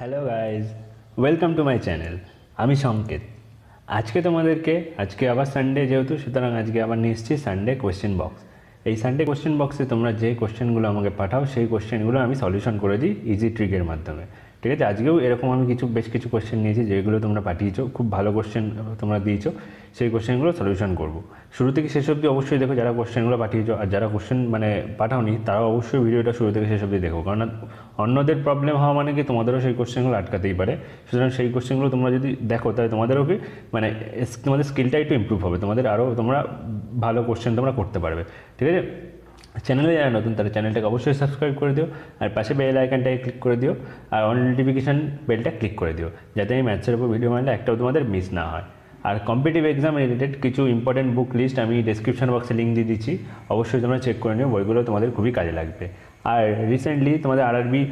Hello guys welcome to my channel আমি সংকেত। আজকে তোমাদেরকে, আজকে আবার সানডে যেহেতু, সুতরাং আজকে আবার নিয়ে এসেছি সানডে কোয়েশ্চেন বক্স এই সানডে কোয়েশ্চেন বক্সে তোমরা যে কোয়েশ্চেনগুলো আমাকে পাঠাও, সেই কোয়েশ্চেনগুলো আমি সলিউশন করে দিই ইজি ট্রিকের মাধ্যমে। ঠিক আছে? আজকেও এরকম আমি কিছু, বেশ কিছু কোয়েশ্চেন নিয়েছি, যেগুলো তোমরা পাঠিয়েছো, খুব ভালো কোয়েশ্চেন তোমরা দিয়েছ, সেই কোয়েশ্চেনগুলো সলিউশন করব। শুরু থেকে শেষ অবধি অবশ্যই দেখো, যারা কোয়েশ্চেনগুলো পাঠিয়েছো আর যারা কোয়েশ্চেন মানে পাঠাওনি তারা অবশ্যই ভিডিওটা শুরু থেকে শেষ অবধি দেখো। কারণ অন্যদের প্রবলেম হওয়া মানে কি, তোমাদেরও সেই কোয়েশ্চেনগুলো আটকাতেই পারে। সুতরাং সেই কোয়েশ্চেনগুলো তোমরা যদি দেখো, তাহলে তোমাদেরও কি মানে তোমাদের স্কিলটা একটু ইম্প্রুভ হবে। তোমাদের আরও তোমরা ভালো কোয়েশ্চেন তোমরা করতে পারবে। ঠিক আছে? চ্যানেলে যারা নতুন তারা চ্যানেলটাকে অবশ্যই সাবস্ক্রাইব করে দিও, আর পাশে বেল আইকনটাকে ক্লিক করে দিও, আর অন নোটিফিকেশান বেলটা ক্লিক করে দিও, যাতে আমি ম্যাথসের উপর ভিডিও বানালে একটাও তোমাদের মিস না হয়। আর কম্পিটিভ এক্সাম রিলেটেড কিছু ইম্পর্টেন্ট বুক লিস্ট আমি ডেসক্রিপশন বক্সে লিঙ্ক দিয়ে দিচ্ছি, অবশ্যই তোমরা চেক করে নিও, বইগুলো তোমাদের খুবই কাজে লাগবে। আর রিসেন্টলি তোমাদের আরআরবি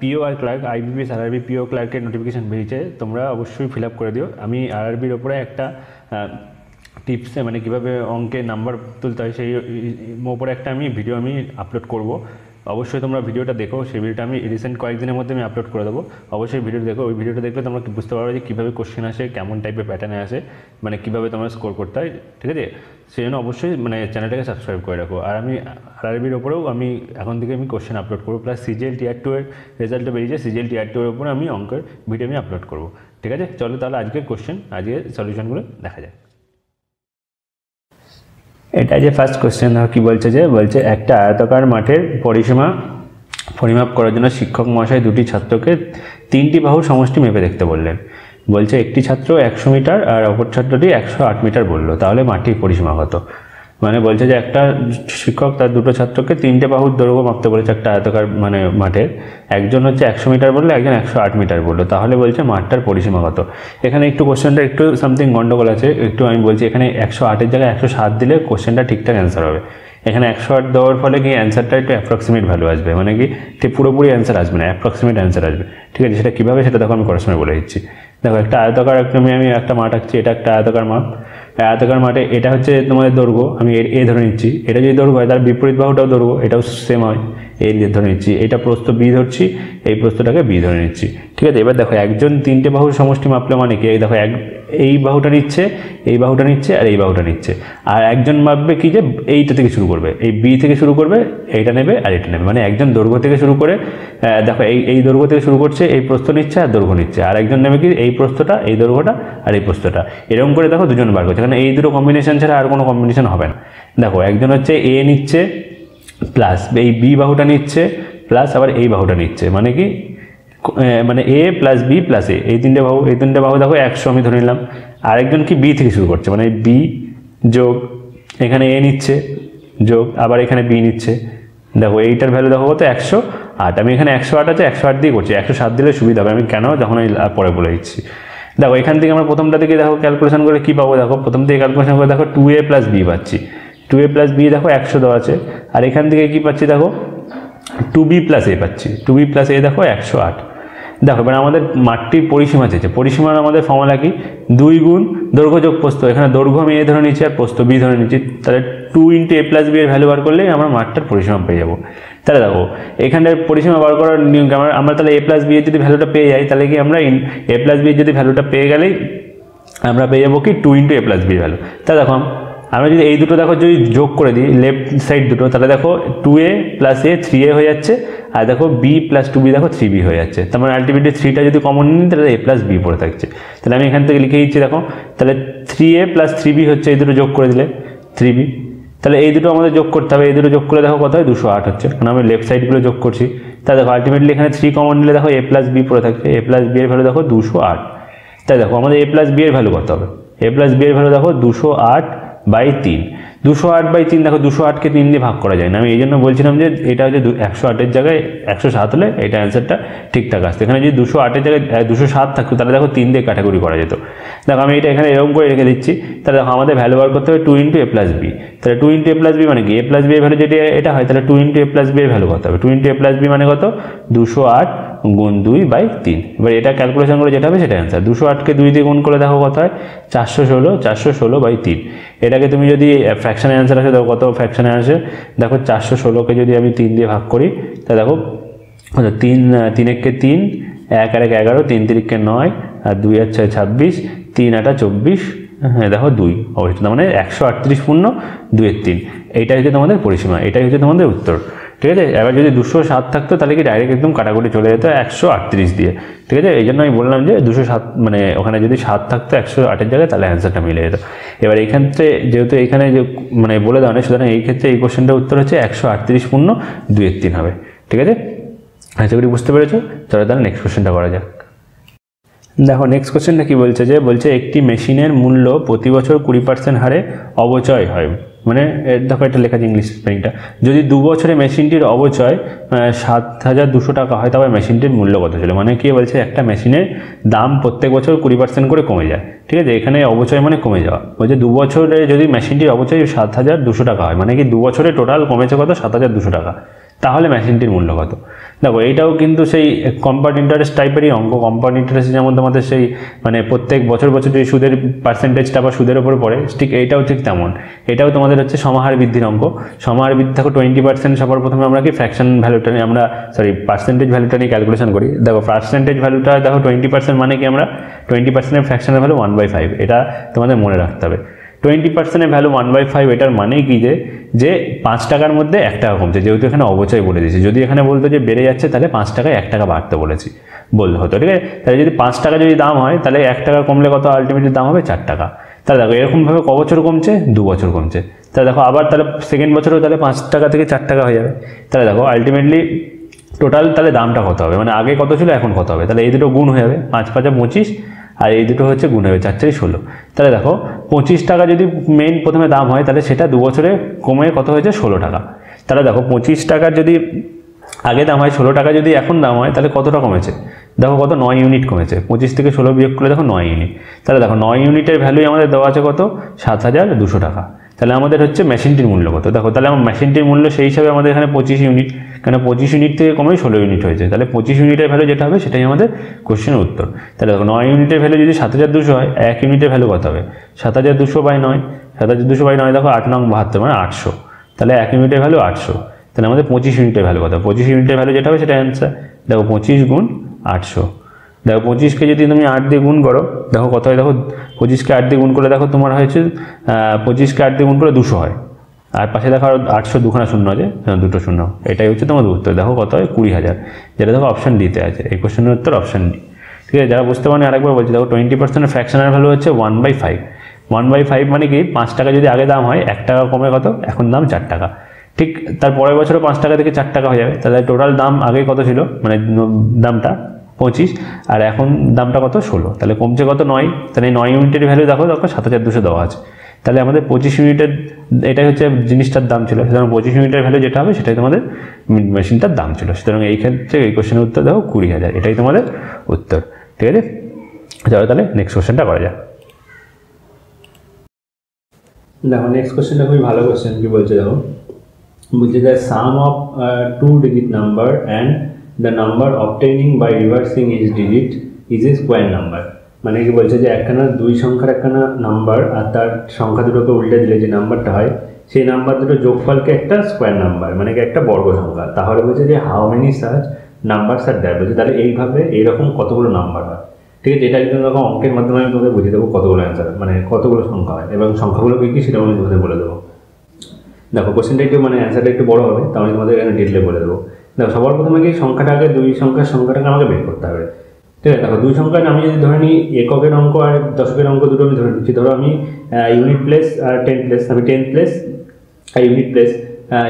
পিও আর ক্লার্ক আইবিপিএস আরআরবি পিও ক্লার্কের নোটিফিকেশান বেরিয়েছে, তোমরা অবশ্যই ফিল আপ করে দিও। আমি আরআরবির ওপরে একটা টিপসে মানে কীভাবে অঙ্কে নাম্বার তুলতে হয় সেই ওপরে একটা আমি ভিডিও আমি আপলোড করব। অবশ্যই তোমরা ভিডিওটা দেখো, সেই ভিডিওটা আমি রিসেন্ট কয়েকদিনের মধ্যে আমি আপলোড করে দেবো। অবশ্যই ভিডিও দেখো, ওই ভিডিওটা দেখলে তোমরা বুঝতে পারবে যে কীভাবে কোশ্চেন আসে, কেমন টাইপের প্যাটার্নে আসে মানে কীভাবে তোমরা স্কোর করতে হয়, ঠিক আছে? সেই জন্য অবশ্যই মানে চ্যানেলটাকে সাবস্ক্রাইব করে রাখো। আর আমি আরআরবির ওপরেও আমি এখন থেকে আমি কোশ্চেন আপলোড করব প্লাস সিজিএল টিআর টু এর রেজাল্টটা বেরিয়েছে সিজিএল টিআর টু এর উপরে আমি অঙ্কের ভিডিও আমি আপলোড করব, ঠিক আছে? চলো তাহলে আজকের কোশ্চেন আজকের সলিউশনগুলো দেখা যায় এটা যে ফার্স্ট কোশ্চেন কি বলছে যে, বলছে একটা আয়তাকার মাঠের পরিসীমা পরিমাপ করার জন্য শিক্ষক মহাশয় দুটি ছাত্রকে তিনটি বাহু সমষ্টি মেপে দেখতে বললেন। বলছে একটি ছাত্র একশো মিটার আর অপর ছাত্রটি একশো আট মিটার বলল, তাহলে মাটির পরিসীমা কত? মানে বলছে যে একটা শিক্ষক তার দুটো ছাত্রকে তিনটে বাহুর দৈর্ঘ্য মাপতে বলেছে একটা আয়তাকার মানে মাঠের। একজন হচ্ছে একশো মিটার বলল, একজন একশো আট মিটার বলল। তাহলে বলছে মাঠটার পরিসীমা কত? এখানে একটু কোশ্চেনটা একটু সামথিং গন্ডগোল আছে, একটু আমি বলছি এখানে একশো আটের জায়গায় একশো সাত দিলে কোশ্চেনটা ঠিকঠাক অ্যান্সার হবে। এখানে একশো আট দেওয়ার ফলে কি অ্যান্সারটা একটু অ্যাপ্রক্সিমেট ভ্যালু আসবে? মানে কি ঠিক পুরোপুরি অ্যান্সার আসবে না অ্যাপ্রক্সিমেট অ্যান্সার আসবে। ঠিক আছে, সেটা কীভাবে সেটা দেখো আমি করার সময় বলে দিচ্ছি। দেখো একটা আয়তাকার, আমি আমি একটা মাঠ আঁকছি, এটা একটা আয়তাকার মাঠ আয়তাকার মাঠে, এটা হচ্ছে তোমাদের দৈর্ঘ্য, আমি এ- এ ধরে নিচ্ছি। এটা যদি দৈর্ঘ্য হয় তার বিপরীত বাহুটাও দৈর্ঘ্য, এটাও সেম হয়। এ ধরে নিচ্ছি, এটা প্রস্থ বি ধরছি, এই প্রস্থটাকে বি ধরে নিচ্ছি। ঠিক আছে, এবার দেখো একজন তিনটে বাহুর সমষ্টি মাপলে মানে কি? এই দেখো এক, এই বাহুটা নিচ্ছে, এই বাহুটা নিচ্ছে, আর এই বাহুটা নিচ্ছে। আর একজন মাপবে কি যে, এইটা থেকে শুরু করবে, এই বি থেকে শুরু করবে, এইটা নেবে আর এটা নেবে। মানে একজন দৈর্ঘ্য থেকে শুরু করে দেখো এই এই দৈর্ঘ্য থেকে শুরু করছে, এই প্রস্থ নিচ্ছে আর দৈর্ঘ্য নিচ্ছে। আর একজন নেবে কি, এই প্রস্থটা, এই দৈর্ঘ্যটা আর এই প্রস্থটা। এরকম করে দেখো দুজন বার করছে। কারণ এই দুটো কম্বিনেশন ছাড়া আর কোনো কম্বিনেশন হবে না। দেখো একজন হচ্ছে এ নিচ্ছে প্লাস এই বি বাহুটা নিচ্ছে প্লাস আবার এই বাহুটা নিচ্ছে। মানে কি? মানে A plus B plus A এই তিনটে বাহু, এই তিনটে বাহু দেখো, একশো আমি ধরে নিলাম। আরেকজন কি বি থেকে শুরু করছে? মানে বি যোগ এখানে এ নিচ্ছে, যোগ আবার এখানে বি নিচ্ছে। দেখো, এইটার ভ্যালু দেখো কত? একশো আট। আমি এখানে একশো আট আছে, একশো আট দিয়ে করছি। একশো সাত দিলে সুবিধা হবে। আমি কেন? যখন আমি পরে বলে দিচ্ছি। দেখো, এখান থেকে আমরা প্রথমটা থেকে দেখো ক্যালকুলেশন করে কী পাবো? দেখো, প্রথম থেকে ক্যালকুলেশন করে দেখো টু এ প্লাস বি পাচ্ছি। টু এ প্লাস বি দেখো একশো দেওয়া আছে। আর এখান থেকে কী পাচ্ছি দেখো? টু বি প্লাস এ পাচ্ছি। টু বি প্লাস এ দেখো একশো আট। দেখো, এবার আমাদের মাঠটির পরিসীমা চেয়েছে পরিসীমার আমাদের ফর্মুলা কি? দুই গুণ দৈর্ঘ্য যোগ প্রস্থ। এখানে দৈর্ঘ্য আমি এ ধরে নিচ্ছি আর প্রস্থ বি ধরে নিচ্ছি। তাহলে two into A plus B এর ভ্যালু বার করলেই আমরা মাঠটার পরিসীমা পেয়ে যাব। তাহলে দেখো এখানের পরিসীমা বার করার নিয়ম আমরা তাহলে এ প্লাস বি এর যদি ভ্যালুটা পেয়ে যাই, তাহলে কি আমরা এ প্লাস বি এর যদি ভ্যালুটা পেয়ে গেলেই আমরা পেয়ে যাব কি? Two into A plus B value তা দেখো আমরা যদি এই দুটো দেখো, যদি যোগ করে দিই লেফট সাইড দুটো, তাহলে দেখো two A plus A three A হয়ে যাচ্ছে, আর দেখো বি প্লাস টু বি দেখো থ্রি বি হয়ে যাচ্ছে। তার মানে আলটিমেটলি থ্রিটা যদি কমন নিই, তাহলে এ প্লাস বি পড়ে থাকছে। তাহলে আমি এখান থেকে লিখে দিচ্ছি, দেখো, তাহলে three A plus three B হচ্ছে এই দুটো যোগ করে দিলে থ্রি বি তাহলে এই দুটো আমাদের যোগ করতে হবে, এই দুটো যোগ করে দেখো কত হয়? দুশো আট হচ্ছে। কারণ আমি লেফট সাইডগুলো যোগ করছি। তা দেখো আলটিমেটলি এখানে থ্রি কমন নিলে দেখো এ প্লাস বি পড়ে থাকছে। এ প্লাস বি এর ভ্যালু দেখো দুশো আট। তাই দেখো, আমাদের এ প্লাস বি এর ভ্যালু কত হবে? এ প্লাস বি এর ভ্যালু দেখো দুশো আট বাই তিন। দুশো আট বাই তিন, দেখো দুশো আটকে তিন দিয়ে ভাগ করা যায় না। আমি এই জন্য বলছিলাম যে এটা হচ্ছে একশো আটের জায়গায় একশো সাত হলে এটা অ্যান্সারটা ঠিকঠাক আসতো। এখানে যদি দুশো আটের জায়গায় দুশো সাত থাকতো, তাহলে দেখো তিন দিয়ে ক্যাটাগরি করা যেত। দেখো আমি এটা এখানে এরকম করে রেখে দিচ্ছি। তাহলে দেখো আমাদের ভ্যালু বার করতে হবে two into A plus B তাহলে two into A plus B মানে কি? এ প্লাস বি এর ভ্যালু যদি এটা হয়, তাহলে two into A plus B এর ভ্যালু কত হবে? Two into A plus B মানে কত? দুশো আট গুণ দুই বাই তিন। এবার এটা ক্যালকুলেশন করে যেটা হবে সেটা অ্যান্সার দুশো আটকে দুই দিয়ে গুণ করে দেখো কত হয়? চারশো ষোলো চারশো ষোলো বাই তিন। এটাকে তুমি যদি ফ্র্যাকশনে অ্যান্সার আসে, দেখো কত ফ্র্যাকশনে আসে? দেখো চারশো ষোলোকে যদি আমি তিন দিয়ে ভাগ করি, তা দেখো তিন তিন একে তিন, এক আর এক এগারো, তিন তিরিখকে নয়, আর দুই আর ছয় ছাব্বিশ, তিন আটা চব্বিশ হ্যাঁ দেখো দুই। অবশ্যই তার মানে একশো আটত্রিশ পূর্ণ দুইয়ের তিন। এইটাই হচ্ছে তোমাদের পরিসীমা, এটাই হচ্ছে তোমাদের উত্তর। ঠিক আছে? এবার যদি দুশো সাত থাকতো, তাহলে কি ডাইরেক্ট একদম কাটাকুটি চলে যেত একশো আটত্রিশ দিয়ে। ঠিক আছে? এই জন্য আমি বললাম যে দুশো সাত মানে ওখানে যদি সাত থাকতো একশো আটের জায়গায়, তাহলে অ্যান্সারটা মিলে যেত। এবার এই ক্ষেত্রে যেহেতু এইখানে যে মানে বলে দেওয়া নেই সুতরাং এই ক্ষেত্রে এই কোশ্চেনটার উত্তর হচ্ছে একশো আটত্রিশ পূর্ণ দুইয়ের তিন হবে। ঠিক আছে? আশা করি বুঝতে পেরেছ? চলো তাহলে নেক্সট কোশ্চেনটা করা যাক। দেখো নেক্সট কোশ্চেনটা কি বলছে যে, বলছে একটি মেশিনের মূল্য প্রতি বছর কুড়ি পার্সেন্ট হারে অবচয় হয়। মানে দেখো এটা লেখা আছে ইংলিশ স্পেলিংটা যদি দু বছরে মেশিনটির অবচয় সাত হাজার দুশো টাকা হয় তবে মেশিনটির মূল্য কত ছিল? মানে কি বলছে, একটা মেশিনের দাম প্রত্যেক বছর কুড়ি পার্সেন্ট করে কমে যায়। ঠিক আছে? এখানে অবচয় মানে কমে যাওয়া। বলছে দু বছরে যদি মেশিনটির অবচয় সাত হাজার দুশো টাকা হয় মানে কি দু বছরে টোটাল কমেছে কত? সাত হাজার দুশো টাকা। তাহলে মেশিনটির মূল্য কত? দেখো, এইটাও কিন্তু সেই কম্পাউন্ড ইন্টারেস্ট টাইপেরই অঙ্ক। কম্পাউন্ড ইন্টারেস্ট যেমন তোমাদের সেই মানে প্রত্যেক বছর বছর যে সুদের পার্সেন্টেজটা বা সুদের ওপর পড়ে, ঠিক এইটাও ঠিক তেমন। এটাও তোমাদের হচ্ছে সমাহার বৃদ্ধির অঙ্ক। সমাহার বৃদ্ধি, দেখো টোয়েন্টি পার্সেন্ট সবার প্রথমে আমরা কি ফ্র্যাকশন ভ্যালুটা নিয়ে আমরা সরি পার্সেন্টেজ ভ্যালুটা নিয়ে ক্যালকুলেশন করি। দেখো পার্সেন্টেজ ভ্যালুটা দেখো টোয়েন্টি পার্সেন্ট মানে কি আমরা? টোয়েন্টি পার্সেন্টের ফ্র্যাকশনের ভ্যালু ওয়ান বাই ফাইভ এটা তোমাদের মনে রাখতে হবে। টোয়েন্টি পার্সেন্টের ভ্যালু ওয়ান বাই ফাইভ এটার মানে কি যে যে পাঁচ টাকার মধ্যে এক টাকা কমছে, যেহেতু এখানে অবচয় বলে দিয়েছি। যদি এখানে বলতো যে বেড়ে যাচ্ছে, তাহলে পাঁচ টাকায় এক টাকা বাড়তে বলেছি। বললে হতো, ঠিক আছে? তাহলে যদি পাঁচ টাকা যদি দাম হয়, তাহলে এক টাকা কমলে কত? আলটিমেটলি দাম হবে চার টাকা। তাহলে দেখো, এরকমভাবে ক বছর কমছে? দু বছর কমছে। তাহলে দেখো, আবার তাহলে সেকেন্ড বছরেও তাহলে পাঁচ টাকা থেকে চার টাকা হয়ে যাবে। তাহলে দেখো আলটিমেটলি টোটাল তাহলে দামটা কত হবে? মানে আগে কত ছিল, এখন কত হবে? তাহলে এই দুটো গুণ হয়ে যাবে। পাঁচ পাঁচা পঁচিশ আর এই দুটো হচ্ছে গুণ হবে চার চারি ষোলো। তাহলে দেখো, পঁচিশ টাকা যদি মেন প্রথমে দাম হয়, তাহলে সেটা দু বছরে কমে কত হয়েছে? ষোলো টাকা। তাহলে দেখো, পঁচিশ টাকার যদি আগে দাম হয়, ষোলো টাকা যদি এখন দাম হয়, তাহলে কতটা কমেছে? দেখো কত, নয় ইউনিট কমেছে। পঁচিশ থেকে ষোলো বিয়োগ করে দেখো নয় ইউনিট তাহলে দেখো, নয় ইউনিটের ভ্যালু আমাদের দেওয়া আছে কত? সাত হাজার দুশো টাকা। তাহলে আমাদের হচ্ছে মেশিনটির মূল্য কত? দেখো, তাহলে আমার মেশিনটির মূল্য সেই হিসাবে আমাদের এখানে পঁচিশ ইউনিট কেন পঁচিশ ইউনিট থেকে কমে ষোলো ইউনিট হয়েছে। তাহলে পঁচিশ ইউনিটের ভ্যালু যেটা হবে, সেটাই আমাদের কোশ্চেনের উত্তর। তাহলে দেখো, নয় ইউনিটের ভ্যালু যদি সাত হাজার দুশো হয়, এক ইউনিটের ভ্যালু কত হবে? সাত হাজার দুশো বাই নয়, সাত হাজার দুশো বাই নয়, দেখো, আট নং বাহাত্তর মানে আটশো। তাহলে এক ইউনিটের ভ্যালু আটশো। তাহলে আমাদের পঁচিশ ইউনিটের ভ্যালু কত? পঁচিশ ইউনিটের ভ্যালু যেটা হবে সেটা অ্যান্সার দেখো, পঁচিশ গুণ আটশো। দেখো পঁচিশকে যদি তুমি আট দিয়ে গুণ করো, দেখো কত হয়? দেখো পঁচিশকে আট দিয়ে গুণ করলে দেখো তোমার হয়েছে পঁচিশকে আট দিয়ে গুণ করলে দুশো হয়। আর পাশে দেখো আরও আটশো দুখানা শূন্য আছে দুটো শূন্য। এটাই হচ্ছে তোমাদের উত্তর। দেখো কত হয়? কুড়ি হাজার। যেটা দেখো অপশান ডিতে আছে। এই কোশ্চেনের উত্তর অপশান ডি ঠিক আছে? যারা বুঝতে পারেন আরেকবার বলছি, দেখো টোয়েন্টি পার্সেন্টের ফ্র্যাকশনের ভ্যালু হচ্ছে one by five one by five মানে কি? পাঁচ টাকা যদি আগে দাম হয়, এক টাকা কমে কত? এখন দাম চার টাকা। ঠিক তার পরের বছরও পাঁচ টাকা থেকে চার টাকা হয়ে যাবে। তাহলে টোটাল দাম আগে কত ছিল? মানে দামটা? পঁচিশ, আর এখন দামটা কত? ষোলো। তাহলে কমছে কত? নয়। তাহলে নয় ইউনিটের ভ্যালু দেখো দেখো, সাত হাজার দুশো দেওয়া আছে। তাহলে আমাদের পঁচিশ ইউনিটের এটাই হচ্ছে জিনিসটার দাম ছিল। সুতরাং পঁচিশ ইউনিটের ভ্যালু যেটা হবে, সেটাই তোমাদের মেশিনটার দাম ছিল। সুতরাং এই ক্ষেত্রে এই কোশ্চেনের উত্তর দেখো, কুড়ি হাজার। এটাই তোমাদের উত্তর। ঠিক আছে? চলো তাহলে নেক্সট কোশ্চেনটা করা যাক। দেখো নেক্সট কোশ্চেনটা খুবই ভালো কোশ্চেন কি বলছে দেখো? বলছে the sum of two digit number and the number obtaining by reversing is digit is a square number মানে কি বলছে যে একখানা, দুই সংখ্যার একখানা নাম্বার আর তার সংখ্যা দুটোকে উল্টে দিলে যে নাম্বারটা হয়, সেই নাম্বার দুটো যোগফলকে একটা স্কোয়ার নাম্বার মানে কি একটা বর্গ সংখ্যা। তাহলে বলছে যে হাউ মেনি সার্চ নাম্বার স্যার দেয় বলছে তাহলে এইভাবে এইরকম কতগুলো নাম্বার হয়? ঠিক আছে, এটা কিন্তু রকম অঙ্কের মাধ্যমে আমি তোমাদের বুঝিয়ে দেবো কতগুলো অ্যান্সার মানে কতগুলো সংখ্যা হয় এবং সংখ্যাগুলো কী কী সেটা আমি তোমাদের বলে দেবো। দেখো কোশ্চেনটা একটু মানে অ্যান্সারটা একটু বড় হবে, তাহলে তোমাদের এখানে ডিটেলে বলে দেবো। দেখো, সবার প্রথমে কি সংখ্যাটা আগে দুই সংখ্যার সংখ্যাটাকে আমাকে বের করতে হবে। ঠিক আছে, দেখো, দুই সংখ্যার আমি যদি ধরে নিই, এককের অঙ্ক আর দশকের অঙ্ক দুটো আমি ধরে নিচ্ছি। ধরো আমি ইউনিট প্লেস আর টেন প্লেস আমি টেন প্লেস আর ইউনিট প্লেস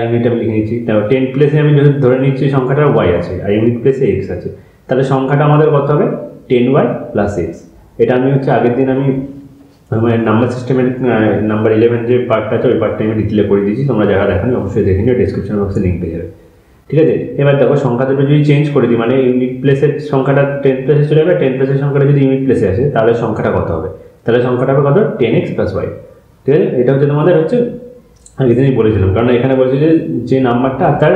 ইউনিট আমি লিখে নিচ্ছি। দেখো টেন প্লেসে আমি যদি ধরে নিচ্ছি সংখ্যাটা ওয়াই আছে আর ইউনিট প্লেসে এক্স আছে। তাহলে সংখ্যাটা আমাদের কত হবে? টেন ওয়াই প্লাস এক্স এটা আমি হচ্ছে আগের দিন আমি মানে নাম্বার সিস্টেমের নাম্বার ইলেভেন যে পার্টটা আছে, ওই পার্টটা আমি ডিটেলে করে দিয়েছি। তোমরা যারা দেখেনি, অবশ্যই দেখে নিও ডিসক্রিপশন বক্সে লিঙ্ক পেয়ে যাবে। ঠিক আছে? এবার দেখো সংখ্যা দুটো যদি চেঞ্জ করে দিই মানে ইউনিট প্লেসের সংখ্যাটা টেন প্লেসে চলে যাবে টেন প্লেসের সংখ্যাটা যদি ইউনিট প্লেসে আসে, তাহলে সংখ্যাটা কত হবে? তাহলে সংখ্যাটা হবে কত? টেন এক্স প্লাস ওয়াই ঠিক আছে? এটা হচ্ছে তোমাদের হচ্ছে আগের দিনই বলেছিলাম, কারণ এখানে বলছে যে যে নাম্বারটা তার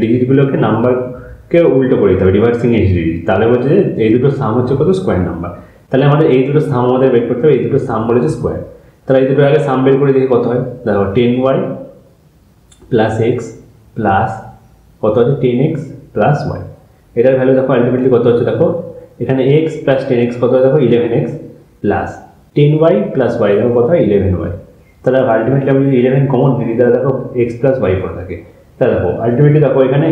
ডিজিটগুলোকে নাম্বারকে উল্টো করে দিতে হবে রিভার্সিং এইচ ডিজিট তাহলে বলছে যে, এই দুটো সাম হচ্ছে কত? স্কোয়ার নাম্বার তাহলে আমাদের এই দুটো সাম আমাদের বের করতে হবে, এই দুটো সাম বলেছে স্কোয়ার তাহলে এই দুটো আগে সাম বের করে দেখি কত হয়। দেখো ten Y plus X plus কত হচ্ছে টেন এক্স প্লাস ওয়াই এটার ভ্যালু দেখো আলটিমেটলি কত হচ্ছে দেখো? এখানে এক্স প্লাস টেন এক্স কত দেখো? Eleven X plus ten Y plus Y দেখো কত ইলেভেন ওয়াই তাহলে আলটিমেটলি আমি যদি ইলেভেন কমন দিই তাহলে দেখো এক্স প্লাস ওয়াই পড়ে থাকে। তাহলে দেখো আলটিমেটলি দেখো এখানে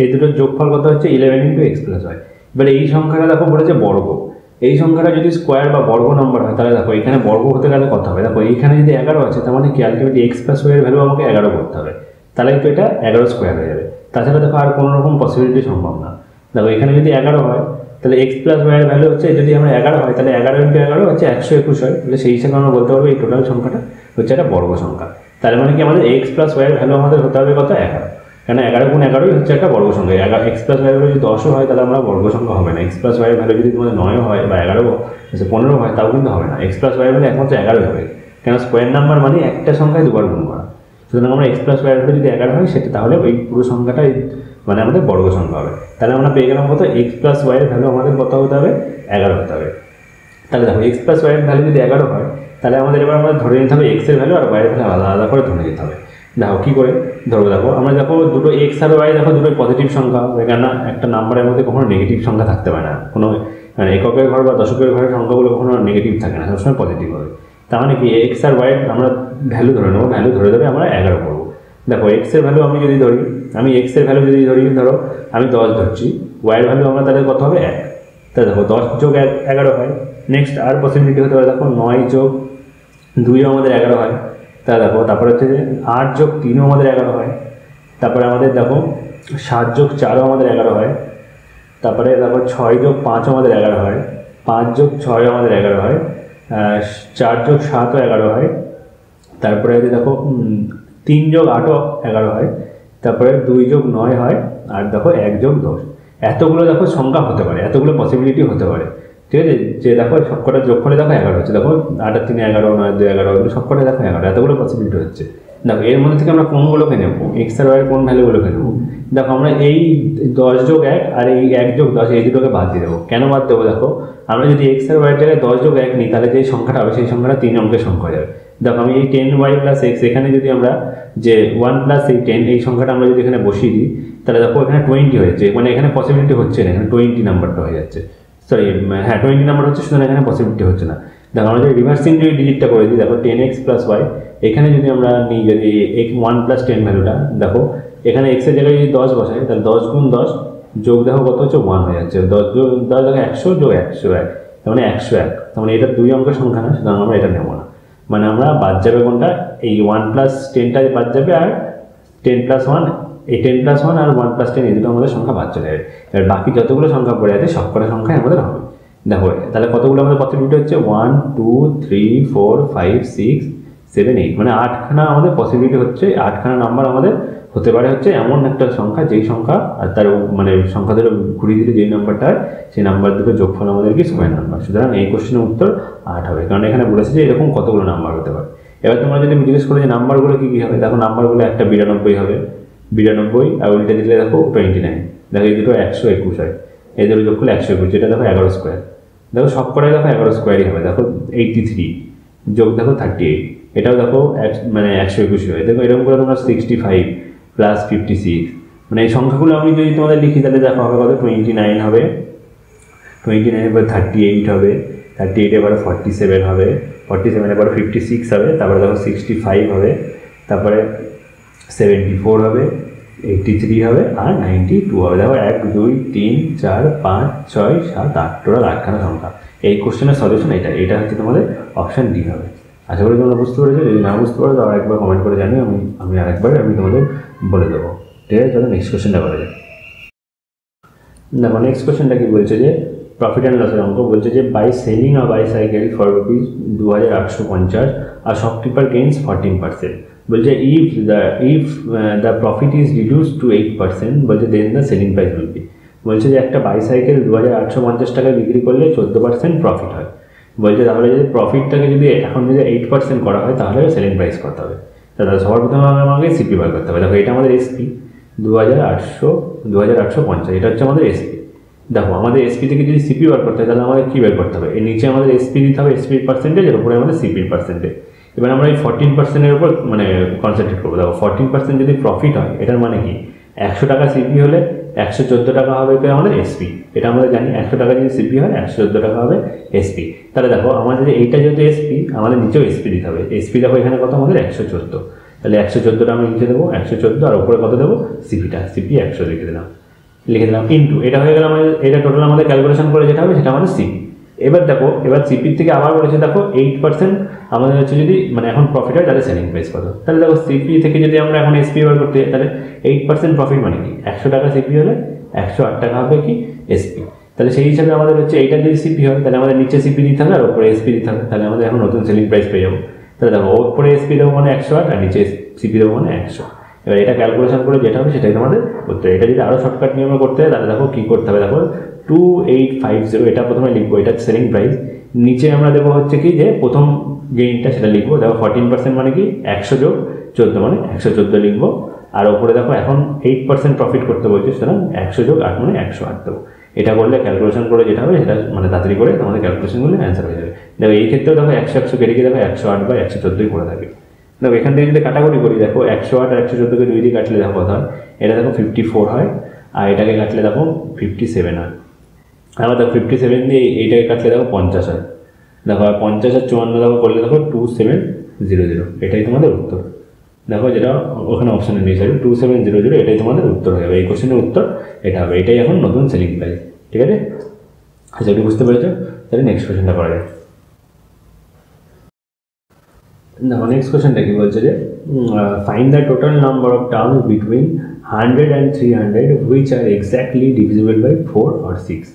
এই দুটোর যোগফল কত হচ্ছে? Eleven into X plus Y এবার এই সংখ্যাটা দেখো বলেছে বর্গ। এই সংখ্যাটা যদি স্কোয়ার বা বর্গ নম্বর হয়, তাহলে দেখো এখানে বর্গ হতে গেলে কত হবে? দেখো, এইখানে যদি এগারো আছে, তার মানে কি? আলটিমেটলি এক্স প্লাস ওয়াইয়ের ভ্যালু আমাকে এগারো করতে হবে। তাহলে তো এটা এগারো স্কোয়ার হয়ে যাবে। তাছাড়া দেখো আর কোনো রকম পসিবিলিটি সম্ভব না। দেখো, এখানে যদি এগারো হয়, তাহলে এক্স প্লাস ওয়াইয়ের ভ্যালু হচ্ছে, যদি আমরা এগারো হয়, তাহলে এগারো ইন্টু এগারো হচ্ছে একশো একুশ হয়। তাহলে সেই হিসাবে আমরা বলতে পারব এই টোটাল সংখ্যাটা হচ্ছে একটা বর্গ সংখ্যা। তার মানে কি আমাদের এক্স প্লাস ওয়াইয়ের ভ্যালু আমাদের হতে হবে কত? এগারো। কেন এগারো গুণ এগারোই হচ্ছে একটা বর্গ সংখ্যা। এগারো এক্স প্লাস ওয়াই ভ্যালু যদি দশও হয়, তাহলে আমরা বর্গ সংখ্যা হবে না। এক্স প্লাস ওয়াইয়ের ভ্যালু যদি তোমাদের নয় হয় বা এগারো পনেরো হয়, তাও কিন্তু হবে না। এক্স প্লাস ওয়াই ভ্যালু একমাত্র এগারোই হবে। কেন স্কোয়ার নাম্বার মানে একটা সংখ্যায় দুবার গুণ করা। সুতরাং আমরা এক্স প্লাস ওয়াই যদি এগারো হয়, সেটা তাহলে ওই পুরো সংখ্যাটাই মানে আমাদের বর্গ সংখ্যা হবে। তাহলে আমরা পেয়ে গেলাম কত? এক্স প্লাস ওয়াইয়ের ভ্যালু আমাদের কত হতে হবে? এগারো হতে হবে। তাহলে দেখো এক্স প্লাস ওয়াইয়ের ভ্যালু যদি এগারো হয়, তাহলে আমাদের এবার আমরা ধরে নিতে হবে এক্সের ভ্যালু আর ওয়াইয়ের ভ্যালু আলাদা আলাদা করে ধরে নিতে হবে। দেখো কী করে? ধরো দেখো, আমরা দেখো দুটো এক্স আর ওয়াই দেখো দুটোই পজিটিভ সংখ্যা এখানে একটা নাম্বারের মধ্যে কখনো নেগেটিভ সংখ্যা থাকতে পারে না। কোনো মানে এককের ঘর বা দশকের ঘরের সংখ্যাগুলো কখনো নেগেটিভ থাকে না, সবসময় পজিটিভ হবে। তার মানে কি এক্স আর ওয়াই আমরা ভ্যালু ধরে নেব ভ্যালু ধরে ধরে আমরা এগারো করব। দেখো এক্সের ভ্যালু আমি যদি ধরি, আমি এক্সের ভ্যালু যদি ধরি, ধরো, আমি দশ ধরছি ওয়াইয়ের ভ্যালু আমরা তাহলে কত হবে? এক। তাহলে দেখো, দশ যোগ এক এগারো হয়। নেক্সট আর পসিবিলিটি হতে পারে, দেখো, নয় যোগ দুইও আমাদের এগারো হয়। তা দেখো, তারপরে হচ্ছে আট যোগ তিনও আমাদের এগারো হয়। তারপরে আমাদের, দেখো, সাত যোগ চারও আমাদের এগারো হয়। তারপরে দেখো, ছয় যোগ পাঁচও আমাদের এগারো হয়। পাঁচ যোগ ছয়ও আমাদের এগারো হয়। চার যোগ সাতও এগারো হয়। তারপরে যদি দেখো তিন যোগ আটও এগারো হয়, তারপরে দুই যোগ নয় হয়, আর দেখো এক যোগ দশ। এতগুলো দেখো সংখ্যা হতে পারে, এতগুলো পসিবিলিটি হতে পারে। ঠিক আছে? যে দেখো সবকটা যোগ করে দেখো এগারো হচ্ছে। দেখো আটার তিনে এগারো, নয় দুই এগারো সবকটা দেখো এগারো, এতগুলো পসিবিলিটি হচ্ছে। দেখো, এর মধ্যে থেকে আমরা কোনগুলোকে নেব? এক্স আর ওয়াই কোন ভ্যালুগুলোকে নেব? দেখো, আমরা এই দশ যোগ এক আর এই এক যোগ দশ, এই দুটোকে বাদ দিয়ে দেবো। কেন বাদ দেবো? দেখো, আমরা যদি এক্স আর ওয়াইয়ের জায়গায় দশ যোগ এক নিই, তাহলে যে সংখ্যাটা হবে, সেই সংখ্যাটা তিন অঙ্কের সংখ্যা যাবে। দেখো, আমি এই টেন ওয়াই প্লাস এক্স এখানে যদি আমরা যে ওয়ান প্লাস এই টেন এই সংখ্যাটা আমরা যদি এখানে বসিয়ে দিই, তাহলে দেখো, এখানে টোয়েন্টি হয়েছে। মানে এখানে পসিবিলিটি হচ্ছে না, এখানে টোয়েন্টি নাম্বারটা হয়ে যাচ্ছে। সরি হ্যাঁ টোয়েন্টি নাম্বার হচ্ছে, সুতরাং এখানে পসিবিলিটি হচ্ছে না। দেখো আমরা যদি রিভার্সিং যদি ডিজিটটা করে দিই। দেখো টেন এক্স প্লাস ওয়াই এখানে যদি আমরা নিই, যদি এক ওয়ান প্লাস টেন ভ্যালুটা দেখো, এখানে এক্সের জায়গায় যদি দশ বসাই, তাহলে দশ গুণ দশ যোগ দেখো কত হচ্ছে ওয়ান হয়ে যাচ্ছে। দশ যোগ, দশ দেখো একশো যোগ একশো এক, তার মানে একশো এক। তার মানে এটা দুই অঙ্কের সংখ্যা না, সুতরাং আমরা এটা নেব না। মানে আমরা বাদ যাবে কোনটা? এই ওয়ান প্লাস টেনটা বাদ যাবে আর টেন প্লাস ওয়ান এই টেন প্লাস ওয়ান আর ওয়ান প্লাস টেন এই দুটো আমাদের সংখ্যা বাদ চলে যাবে। এবার বাকি যতগুলো সংখ্যা পড়ে আছে, সবকটা সংখ্যাই আমাদের হবে। দেখো, তাহলে কতগুলো আমাদের পসিবিলিটি হচ্ছে? One two three four five six seven eight মানে আটখানা আমাদের পসিবিলিটি হচ্ছে আটখানা নাম্বার আমাদের হতে পারে হচ্ছে এমন একটা সংখ্যা, যেই সংখ্যা, আর তার মানে সংখ্যা ধরে ঘুরিয়ে দিলে যেই নাম্বারটা হয়, সেই নাম্বার দুটো যোগফল আমাদের কি স্কোয়ার নাম্বার সুতরাং এই কোশ্চেনের উত্তর আট হবে। কারণ এখানে বলেছে যে এরকম কতগুলো নাম্বার হতে পারে। এবার তোমরা যদি জিজ্ঞেস করো যে নাম্বারগুলো কী কী হবে, দেখো নাম্বারগুলো একটা বিরানব্বই হবে। বিরানব্বই, আর উল্টে দিলে দেখো টোয়েন্টি নাইন দেখো এই দুটো একশো একুশ হয়। এই দুটো যোগ করলে একশো একুশ, যেটা দেখো এগারো স্কোয়ার দেখো সব কটাই দেখো এগারো স্কোয়ারই হবে। দেখো এইটটি থ্রি যোগ দেখো থার্টি এইট এটাও দেখো মানে একশো একুশই হয়। দেখো এরকম করে তোমরা sixty five plus fifty six মানে এই সংখ্যাগুলো আমি যদি তোমাদের লিখি, তাহলে দেখো হবে কত? টোয়েন্টি নাইন হবে। টোয়েন্টি নাইনের এবার থার্টি এইট হবে। থার্টি এইটের পরে ফর্টি সেভেন হবে। ফর্টি সেভেনের পরে ফিফটি সিক্স হবে। তারপরে দেখো সিক্সটি ফাইভ হবে। তারপরে সেভেন্টি ফোর হবে। এইটটি থ্রি হবে আর নাইনটি টু হবে। দেখো এক, দুই, তিন, চার, পাঁচ, ছয়, সাত আট টোটাল সংখ্যা। এই কোশ্চেনের সলিউশন এটা। এটা হচ্ছে তোমাদের অপশান ডি হবে। আশা করি তোমরা বুঝতে পেরেছ। যদি না বুঝতে পারো তো আরেকবার কমেন্ট করে জানিও। আমি আমি আরেকবার, আমি তোমাদের বলে দেবো। ঠিক আছে? চলো নেক্সট কোশ্চেনটা করা যায় দেখো নেক্সট কোশ্চেনটা কি বলছে যে প্রফিট অ্যান্ড লসের অঙ্ক। বলছে যে by selling a bicycle for rupees দু হাজার আটশো পঞ্চাশ আর শপকিপার গেইনস ফোরটিন পার্সেন্ট বলছে if the if the profit is reduce to eight percent বলছে then the selling price will be বলছে যে একটা বাইসাইকেল দু হাজার আটশো পঞ্চাশ টাকায় বিক্রি করলে চোদ্দ পার্সেন্ট প্রফিট হয়। বলছে তাহলে যদি প্রফিটটাকে যদি এখন যদি এইট পার্সেন্ট করা হয়, তাহলে সেলিং প্রাইস করতে হবে। তাহলে সবার প্রথমে আমাকে সিপি বার করতে হবে। দেখো, এটা আমাদের এসপি দু হাজার আটশো দু হাজার আটশো পঞ্চাশ, এটা হচ্ছে আমাদের এসপি দেখো, আমাদের এসপি থেকে যদি সিপি বার করতে হয়, তাহলে আমাদের কী বের করতে হবে? এর নিচে আমাদের এসপি দিতে হবে এসপির পার্সেন্টেজ এর উপরে আমাদের সিপির পার্সেন্টেজ এবার আমরা এই ফর্টিন পার্সেন্টের উপর মানে কনসেন্ট্রেট করব। দেখো ফোরটিন পার্সেন্ট যদি প্রফিট হয়, এটার মানে কি? একশো টাকা সিপি হলে একশো চোদ্দ টাকা হবে কি আমাদের এসপি এটা আমরা জানি, একশো টাকা যদি সিপি হয়, একশো চোদ্দ টাকা হবে এসপি তাহলে দেখো, আমাদের এইটা যেহেতু এসপি আমাদের নিচেও এসপি দিতে হবে। এসপি দেখো এখানে কত? আমাদের একশো চোদ্দ। তাহলে একশো চোদ্দোটা আমি নিচে দেবো, একশো চোদ্দ, আর উপরে কত দেবো? সিপিটা সিপি একশো লিখে দিলাম। লিখে দিলাম ইন্টু এটা হয়ে গেল আমাদের, এটা টোটাল আমাদের ক্যালকুলেশন করে যেটা হবে, সেটা আমাদের সিপি এবার দেখো, এবার সিপির থেকে আবার বলেছে, দেখো এইট পার্সেন্ট আমাদের হচ্ছে যদি মানে এখন প্রফিট হয়, তাহলে সেলিং প্রাইস কত? তাহলে দেখো সিপি থেকে যদি আমরা এখন এসপি বার করতে যাই, তাহলে এইট পার্সেন্ট প্রফিট মানে কি? একশো টাকা সিপি হলে একশো আট টাকা হবে কি এসপি তাহলে সেই হিসাবে আমাদের হচ্ছে এইটা যদি সিপি হয়, তাহলে আমাদের নিচে সিপি দিতে হবে আর উপরে এসপি দিতে হবে। তাহলে আমাদের এখন নতুন সেলিং প্রাইস পেয়ে যাব। তাহলে দেখো, ওপরে এসপি দেবো মানে একশো আট আর নিচে সিপি দেবো মানে একশো। এবার এটা ক্যালকুলেশন করে যেটা হবে সেটাই তোমাদের করতে হবে এটা যদি আরও শর্টকাট নিয়মে করতে হয়, তাহলে দেখো কী করতে হবে? দেখো টু এইট ফাইভ জিরো এটা প্রথমে লিখব, এটা সেলিং প্রাইস নিচে আমরা দেবো হচ্ছে কি যে প্রথম গেইনটা সেটা লিখব। দেখো ফর্টিন পার্সেন্ট মানে কি? একশো যোগ চোদ্দ মানে একশো চোদ্দ লিখব। আর ওপরে দেখো এখন এইট পার্সেন্ট প্রফিট করতে বলছি, সুতরাং একশো যোগ আট মানে একশো আট দেবো। এটা করলে ক্যালকুলেশন করে যেটা হবে, সেটা মানে তাড়াতাড়ি করে তোমাদের ক্যালকুলেশনগুলো অ্যান্সার হয়ে যাবে। দেখো এই ক্ষেত্রেও দেখো একশো একশো কেটে গিয়ে দেখো একশো আট বা একশো চোদ্দোই পড়ে থাকে। দেখো এখান থেকে যদি কাটাকুটি করি, দেখো একশো আট আর একশো চোদ্দোকে দুই দিয়ে কাটলে দেখো কত হয়? এটা দেখো ফিফটি ফোর হয়। আর এটাকে কাটলে দেখো ফিফটি সেভেন হয়। আবার দেখো ফিফটি সেভেন দিয়ে এইটাকে কাটলে দেখো পঞ্চাশ হয়। দেখো, আর পঞ্চাশ আর চুয়ান্ন দেখো করলে দেখো টু সেভেন জিরো জিরো এটাই তোমাদের উত্তর। দেখো যেটা ওখানে অপশানে নিয়ে যাবে টু সেভেন জিরো জিরো এটাই তোমাদের উত্তর হয়ে যাবে। এই কোশ্চেনের উত্তর এটা হবে। এটাই এখন নতুন সেলিং প্রাইস ঠিক আছে? আচ্ছা একটু বুঝতে পেরেছ? তাহলে নেক্সট কোশ্চেনটা করা যায় দেখো নেক্সট কোশ্চেনটা কি বলছে যে find the total number of terms between hundred and three hundred which are exactly divisible by four or six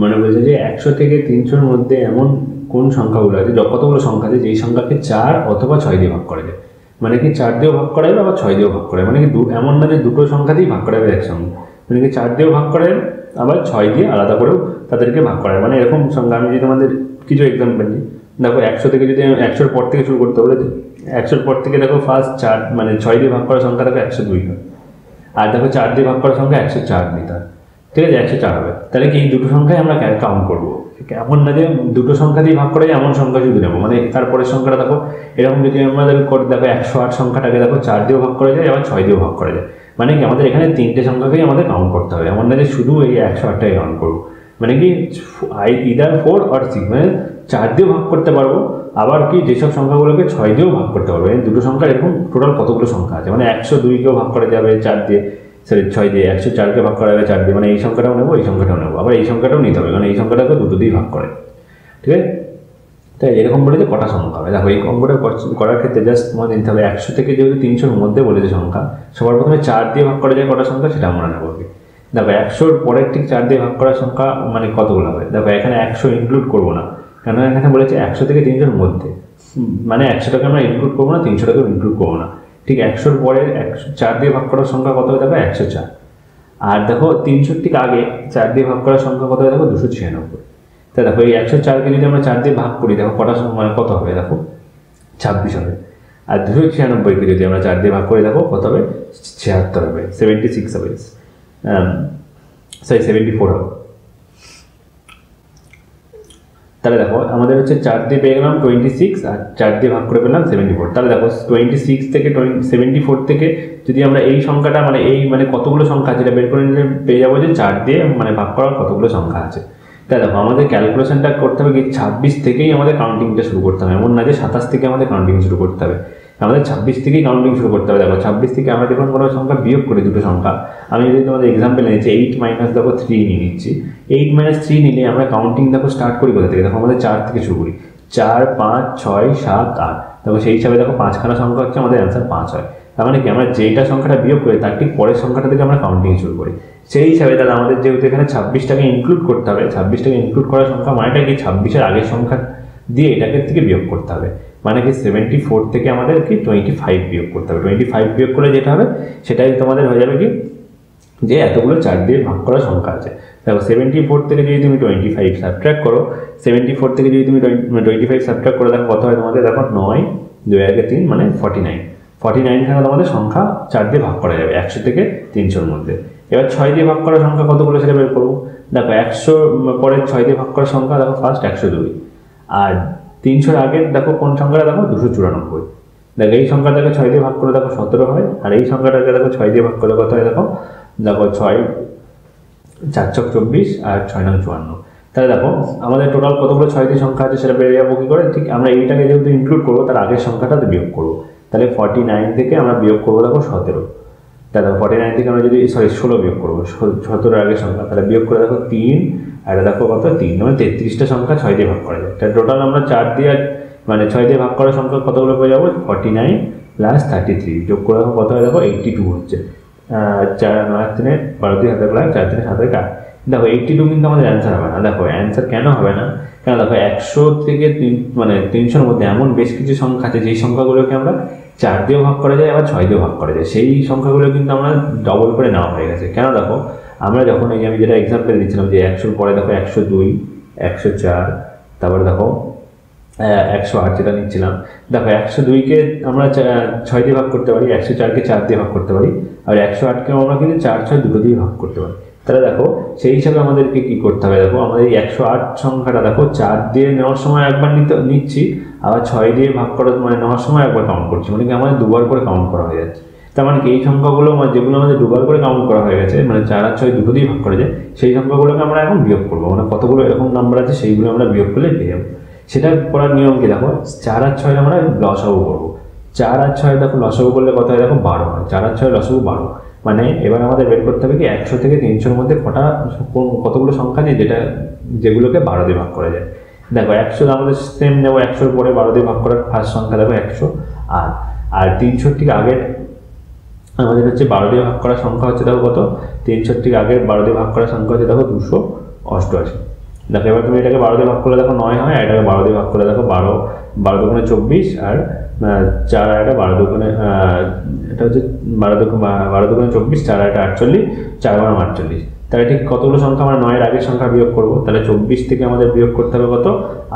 মানে বলছে যে একশো থেকে তিনশোর মধ্যে এমন কোন সংখ্যাগুলো আছে কতগুলো সংখ্যা আছে, যেই সংখ্যাকে চার অথবা ছয় দিয়ে ভাগ করা যায়। মানে কি চার দিয়েও ভাগ করা যাবে আবার ছয় দিয়েও ভাগ করা যাবে? মানে কি এমন না যে দুটো সংখ্যাতেই ভাগ করা যাবে একসঙ্গে। মানে কি চার দিয়েও ভাগ করা যাবে, আবার ছয় দিয়ে আলাদা করেও তাদেরকে ভাগ করা মানে এরকম সংখ্যা, আমি যদি তোমাদের কিছু এক্সাম্পল দিই দেখো একশো থেকে যদি একশোর পর থেকে শুরু করতে বলে একশোর পর থেকে দেখো ফার্স্ট চার মানে ছয় দিয়ে ভাগ করার সংখ্যা দেখো একশো দুই হয়। আর দেখো চার দিয়ে ভাগ করার সংখ্যা একশো চার নিতে হয় ঠিক আছে, একশো চার হবে। তাহলে কি এই দুটো সংখ্যায় আমরা কাউন্ট করব? এমন না যে দুটো সংখ্যা দিয়ে ভাগ করে এমন সংখ্যা শুধু নেব। মানে তারপরের সংখ্যাটা দেখো, এরকম যদি আমাদের করে দেখো একশো আট সংখ্যাটাকে দেখো চার দিয়েও ভাগ করা যায়, আবার ছয় দিয়েও ভাগ করা যায়। মানে কি আমাদের এখানে তিনটে সংখ্যাকেই আমাদের কাউন্ট করতে হবে। এমন না যে শুধু এই একশো আটটাই কাউন্ট করব। মানে কি I either four or six মানে চার দিয়েও ভাগ করতে পারব, আবার কি যেসব সংখ্যাগুলোকে ছয় দিয়েও ভাগ করতে পারব। দুটো সংখ্যা এরকম টোটাল কতগুলো সংখ্যা আছে? মানে একশো দুইকেও ভাগ করা যাবে চার দিয়ে। সরি ছয় দিয়ে একশো চারকে ভাগ করা যাবে চার দিয়ে মানে এই সংখ্যাটাও নেব, এই সংখ্যাটাও নেব। আবার এই সংখ্যাটাও নিতে হবে, কারণ এই সংখ্যাটাকে দুটো দিয়েই ভাগ করে। ঠিক আছে? তাই এরকম বলেছে কটা সংখ্যা হবে। দেখো, এই অঙ্কটা কর- করার ক্ষেত্রে জাস্ট তোমাদের নিতে হবে, একশো থেকে যেহেতু তিনশোর মধ্যে বলেছে সংখ্যা, সবার প্রথমে চার দিয়ে ভাগ করা যায় কটা সংখ্যা, সেটা আমরা নেব। দেখো, একশোর পরের ঠিক চার দিয়ে ভাগ করার সংখ্যা মানে কতগুলো হবে? দেখো, এখানে একশো ইনক্লুড করব না কেন এখানে বলেছে একশো থেকে তিনশোর মধ্যে। মানে একশোটাকে আমরা ইনক্লুড করব না, তিনশোটাকেও ইনক্লুড করব না। ঠিক একশোর পরে একশো, চার দিয়ে ভাগ করার সংখ্যা কত হবে দেখো একশো চার। আর দেখো, তিনশোর ঠিক আগে চার দিয়ে ভাগ করার সংখ্যা কত হবে দেখো দুশো ছিয়ানব্বই। তা দেখো, এই একশো চারকে যদি আমরা চার দিয়ে ভাগ করি, দেখো, কটা মানে কত হবে? দেখো, ছাব্বিশ হবে। আর দুশো ছিয়ানব্বইকে যদি আমরা চার দিয়ে ভাগ করে, দেখো, কত হবে? ছিয়াত্তর হবে সেভেন্টি সিক্স হবে। সরি সেভেন্টি ফোর হবে। তাহলে দেখো, আমাদের হচ্ছে চার দিয়ে পেয়ে গেলাম টোয়েন্টি সিক্স আর চার দিয়ে ভাগ করে পেলাম সেভেন্টি ফোর তাহলে দেখো টোয়েন্টি সিক্স থেকে টোয়েন্টি সেভেন্টি ফোর থেকে যদি আমরা এই সংখ্যাটা মানে এই মানে কতগুলো সংখ্যা আছে এটা বের করে নিলে পেয়ে যাব যে চার দিয়ে মানে ভাগ করার কতগুলো সংখ্যা আছে। তাই দেখো, আমাদের ক্যালকুলেশনটা করতে হবে কি, ছাব্বিশ থেকেই আমাদের কাউন্টিংটা শুরু করতে হবে। এমন না যে সাতাশ থেকে আমাদের কাউন্টিং শুরু করতে হবে। আমাদের ছাব্বিশ থেকেই কাউন্টিং শুরু করতে হবে। দেখো, ছাব্বিশ থেকে আমরা যখন কোনো সংখ্যা বিয়োগ করি দুটো সংখ্যা। আমি যদি তোমাদের এক্সাম্পল নিয়েছি এইট মাইনাস দেখো থ্রি নিয়ে নিচ্ছি। এইট মাইনাস থ্রি নিলে আমরা কাউন্টিং দেখো স্টার্ট করি কোথা থেকে? দেখো, আমাদের চার থেকে শুরু করি। চার, পাঁচ, ছয়, সাত, আট। দেখো, সেই হিসাবে দেখো পাঁচখানা সংখ্যা হচ্ছে, আমাদের অ্যান্সার পাঁচ হয়। তার মানে কি? আমরা যেটা সংখ্যাটা বিয়োগ করি, তার ঠিক পরের সংখ্যাটা থেকে আমরা কাউন্টিং শুরু করি। সেই হিসাবে তাহলে আমাদের যেহেতু এখানে ছাব্বিশটাকে ইনক্লুড করতে হবে, ছাব্বিশটাকে ইনক্লুড করার সংখ্যা মানেটা কি? ছাব্বিশের আগের সংখ্যা দিয়ে এটাকে থেকে বিয়োগ করতে হবে। মানে কি সেভেন্টি ফোর থেকে আমাদের কি টোয়েন্টি ফাইভ বিয়োগ করতে হবে। টোয়েন্টি ফাইভ বিয়োগ করলে যেটা হবে, সেটাই তোমাদের হয়ে যাবে কি? যে এতগুলো চার দিয়ে ভাগ করার সংখ্যা আছে। দেখো সেভেন্টি ফোর থেকে যদি তুমি টোয়েন্টি ফাইভ সাবট্র্যাক্ট করো সেভেন্টি ফোর থেকে যদি তুমি টোয়েন্টি ফাইভ সাবট্র্যাক্ট করে, দেখো কত হয় তোমাদের? দেখো নয়, দুই একে তিন মানে ফর্টি নাইন ফর্টি নাইনখানে তোমাদের সংখ্যা চার দিয়ে ভাগ করা যাবে, একশো থেকে তিনশোর মধ্যে। এবার ছয় দিয়ে ভাগ করার সংখ্যা কতগুলো সেটা বের করব? দেখো, একশো পরে ছয় দিয়ে ভাগ করার সংখ্যা, দেখো ফার্স্ট একশো দুই। আর তিনশোর আগের দেখো কোন সংখ্যাটা? দেখো দুশো চুরানব্বই। দেখো, এই সংখ্যাটাকে ছয় দিয়ে ভাগ করে দেখো সতেরো হয় আর এই সংখ্যাটাকে দেখো ছয় দিয়ে ভাগ করে কত হয়? দেখো দেখো ছয়, চার ছক চব্বিশ আর ছয় নং চুয়ান্ন। তাহলে দেখো, আমাদের টোটাল কতগুলো ছয়টি সংখ্যা আছে সেটা বেড়ে যাব কী করে? ঠিক আমরা এইটাকে যেহেতু ইনক্লুড করব, তার আগের সংখ্যাটাতে বিয়োগ করব। তাহলে ফর্টি নাইন থেকে আমরা বিয়োগ করব দেখো সতেরো। তাহলে ফর্টি নাইন থেকে আমরা যদি সরি ষোলো বিয়োগ করব সতেরো আগের সংখ্যা, তাহলে বিয়োগ করে দেখো তিন, আর এটা দেখো কত? তিন মানে তেত্রিশটা সংখ্যা ছয় দিয়ে ভাগ করা যায়। তাহলে টোটাল আমরা চার দিয়ে মানে ছয় দিয়ে ভাগ করার সংখ্যা কতগুলো পেয়ে যাব? Forty nine plus thirty three যোগ করে দেখো কত হয় দেখো? এইটটি টু হচ্ছে চার, নয়, তিনে বারো দিয়ে হাতে প্রায় চার তিনে সাতের কাট দেখো এইটটি টু কিন্তু আমাদের অ্যান্সার হবে না। দেখো অ্যান্সার কেন হবে না? কেন দেখো একশো থেকে তিন মানে তিনশোর মধ্যে এমন বেশ কিছু সংখ্যা আছে, যেই সংখ্যাগুলোকে আমরা চার দিয়েও ভাগ করা যায়, আবার ছয় দিয়েও ভাগ করা যায়। সেই সংখ্যাগুলো কিন্তু আমরা ডবল করে নেওয়া হয়ে গেছে। কেন দেখো, আমরা যখন এই আমি যেটা এক্সাম্পল দিচ্ছিলাম যে একশোর পরে দেখো একশো দুই, একশো চার, তারপরে দেখো একশো আট যেটা নিচ্ছিলাম। দেখো, একশো দুইকে আমরা ছয় দিয়ে ভাগ করতে পারি, একশো চারকে চার দিয়ে ভাগ করতে পারি, আর একশো আটকেও আমরা কিন্তু চার, ছয় দুটো দিয়ে ভাগ করতে পারি। তাহলে দেখো, সেই হিসাবে আমাদেরকে কি করতে হবে? দেখো, আমাদের এই একশো আট সংখ্যাটা দেখো, চার দিয়ে নেওয়ার সময় একবার নিতে, নিচ্ছি আবার ছয় দিয়ে ভাগ করার মানে নেওয়ার সময় একবার কাউন্ট করছি মানে কি আমাদের দুবার করে কাউন্ট করা হয়ে যাচ্ছে। তার মানে কি এই সংখ্যাগুলো মানে যেগুলো আমাদের দুবার করে কাউন্ট করা হয়ে গেছে মানে চার আর ছয় দুটো দিয়ে ভাগ করা যায়, সেই সংখ্যাগুলোকে আমরা এখন বিয়োগ করব। মানে কতগুলো এরকম নাম্বার আছে, সেইগুলো আমরা বিয়োগ করলে পেয়ে যাব। সেটা করার নিয়ম কি দেখো? চার আর ছয় আমরা লসাগু করব। চার আর ছয় দেখো, লসাগু করলে কত হয় দেখো? বারো হয়। চার আর ছয় লসাগু বারো। মানে এবার আমাদের বের করতে হবে কি, একশো থেকে তিনশোর মধ্যে কটা কোন- কতগুলো সংখ্যা নেই যেটা যেগুলোকে বারো দিয়ে ভাগ করা যায়। দেখো একশো আমাদের সেম নেব একশোর পরে বারো দিয়ে ভাগ করার ফার্স্ট সংখ্যা দেখো একশো আর আর তিনশোর ঠিক আগের আমাদের হচ্ছে বারো দিয়ে ভাগ করার সংখ্যা হচ্ছে দেখো কত? তিনশোর ঠিক আগের বারো দিয়ে ভাগ করার সংখ্যা হচ্ছে দেখো দুশো অষ্টআশি। দেখো এবার তুমি এটাকে বারো দিয়ে ভাগ করলে দেখো নয় হয় এটাকে বারো দিয়ে ভাগ করলে দেখো বারো বারো দুগুণে চব্বিশ আর চার একটা বারো আহ, এটা হচ্ছে বারো দুগুণ বারো দুগুণে চব্বিশ চার একটা আটচল্লিশ চার বারো আটচল্লিশ। তাহলে ঠিক কতগুলো সংখ্যা আমরা নয়ের আগের সংখ্যা বিয়োগ করব? তাহলে চব্বিশ থেকে আমাদের বিয়োগ করতে হবে কত?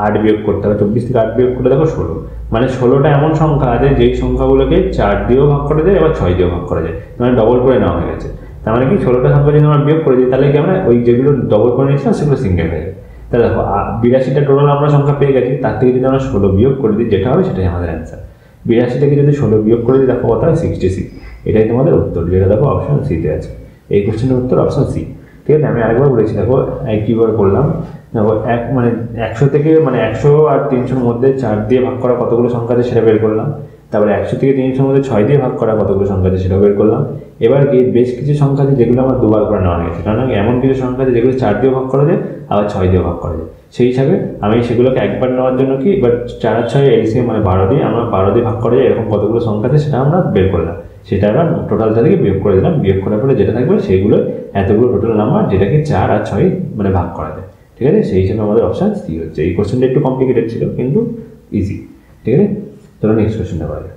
আট বিয়োগ করতে হবে। চব্বিশ থেকে আট বিয়োগ করে দেখো ষোলো। মানে ষোলোটা এমন সংখ্যা আছে যেই সংখ্যাগুলোকে চার দিয়েও ভাগ করা যায় এবার ছয় দিয়েও ভাগ করা যায় মানে ডবল করে নেওয়া হয়ে গেছে। তার মানে কি? ষোলোটা সংখ্যা যদি আমরা বিয়োগ করে দিই, তাহলে কি আমরা ওই যেগুলো ডবল করে নিয়েছিলাম, সেগুলো সিঙ্গেল হয়ে যাবে। তাহলে দেখো বিরাশিটা টোটাল আমরা সংখ্যা পেয়ে গেছি, তার থেকে যদি আমরা ষোলো বিয়োগ করে দিই, যেটা হবে সেটাই আমাদের অ্যান্সার বিরাশি থেকে যদি ষোলো বিয়োগ করে দিই, দেখো কত হয়? সিক্সটি সিক্স এটাই তোমাদের উত্তর। যেটা দেখো অপশন সিতে আছে। এই কোশ্চেনের উত্তর অপশন সি ঠিক আছে, আমি আরেকবার বলেছি, দেখো এক কীভাবে করলাম? দেখো, এক মানে একশো থেকে মানে একশো আর তিনশোর মধ্যে চার দিয়ে ভাগ করা কতগুলো সংখ্যা আছে সেটা বের করলাম। তারপরে একশো থেকে তিনশোর মধ্যে ছয় দিয়ে ভাগ করা কতগুলো সংখ্যা আছে সেটাও বের করলাম। এবার কি, বেশ কিছু সংখ্যা আছে যেগুলো আমার দুবার করে নেওয়া গেছে, কারণ এমন কিছু সংখ্যা আছে যেগুলো চার দিয়ে ভাগ করা যায়, আবার ছয় দিয়ে ভাগ করা যায়। সেই হিসাবে আমি সেগুলোকে একবার নেওয়ার জন্য কি, এবার চার ছয় এলসিএম মানে বারো দিয়ে আমরা বারো দিয়ে ভাগ করা যায়, এরকম কতগুলো সংখ্যা আছে সেটা আমরা বের করলাম। সেটা আমরা টোটালটা থেকে বিয়োগ করে দিলাম। বিয়োগ করার পরে যেটা থাকবে সেইগুলো, এতগুলো টোটাল নাম্বার যেটাকে চার আর ছয় মানে ভাগ করা যায়। ঠিক আছে? সেই হিসেবে আমাদের অপশান সি হচ্ছে। এই কোশ্চেনটা একটু কমপ্লিকেটেড ছিল, কিন্তু ইজি ঠিক আছে? চলো নেক্সট কোশ্চেনটা করা যাক।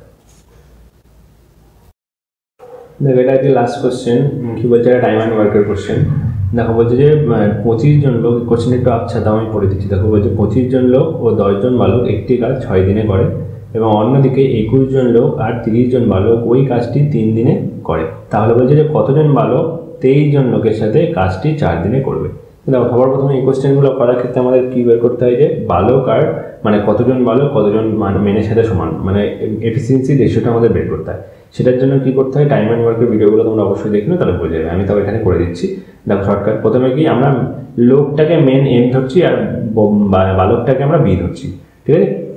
দেখো, এটা হচ্ছে লাস্ট কোশ্চেন কি বলছে? এটা টাইম অ্যান্ড ওয়ার্কের কোশ্চেন দেখো, বলছে যে পঁচিশ জন লোক কোশ্চেন একটু আচ্ছা দাও আমি পড়ে দিচ্ছি। দেখো, বলছে পঁচিশ জন লোক ও দশজন বালক একটি কাজ ছয় দিনে করে। এবং অন্যদিকে একুশ জন লোক আর তিরিশ জন বালক ওই কাজটি তিন দিনে করে। তাহলে বলছে যে কতজন বালক তেইশ জন লোকের সাথে কাজটি চার দিনে করবে। দেখো, সবার প্রথমে এই কোশ্চেনগুলো করার ক্ষেত্রে আমাদের কী বের করতে হয় যে বালক আর মানে কতজন বালক, কতজন মান- মেনের সাথে সমান মানে এফিসিয়েন্সি রেশিওটা আমাদের বের করতে হয়। সেটার জন্য কী করতে হয় টাইম অ্যান্ড ওয়ার্কের ভিডিওগুলো তোমরা অবশ্যই দেখলে তাহলে বোঝা যাবে। আমি তাও এখানে করে দিচ্ছি। দেখো শর্টকাট প্রথমে কি আমরা লোকটাকে মেন এম ধরছি আর বালকটাকে আমরা বি ধরছি। ঠিক আছে?